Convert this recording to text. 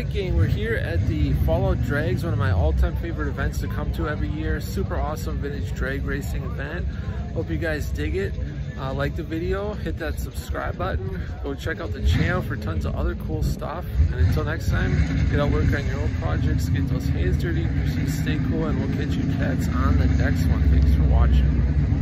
We're here at the Fallout Drags, one of my all-time favorite events to come to every year. Super awesome vintage drag racing event. Hope you guys dig it. Uh, like the video, hit that subscribe button, go check out the channel for tons of other cool stuff. And until next time, get out work on your own projects, get those hands dirty, stay cool, and we'll catch you cats on the next one. Thanks for watching.